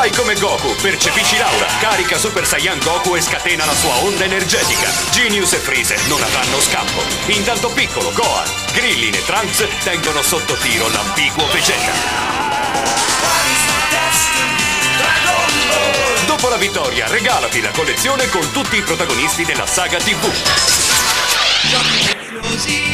Fai come Goku, percepisci l'aura, carica Super Saiyan Goku e scatena la sua onda energetica. Genius e Freezer non avranno scampo. Intanto Piccolo, Gohan, Grillin e Trunks tengono sotto tiro l'ambiguo Vegeta. Dopo la vittoria, regalati la collezione con tutti i protagonisti della saga TV. Giochi